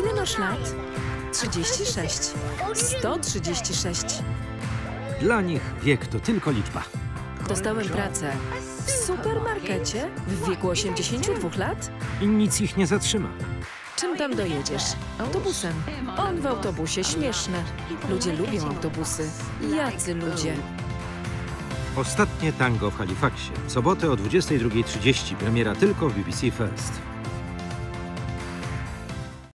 Ile masz lat? 36. 136. Dla nich wiek to tylko liczba. Dostałem pracę w supermarkecie w wieku 82 lat. I nic ich nie zatrzyma. Czym tam dojedziesz? Autobusem. On w autobusie, śmieszne. Ludzie lubią autobusy. Jacy ludzie. Ostatnie tango w Halifaxie. W sobotę o 22.30 premiera tylko w BBC First.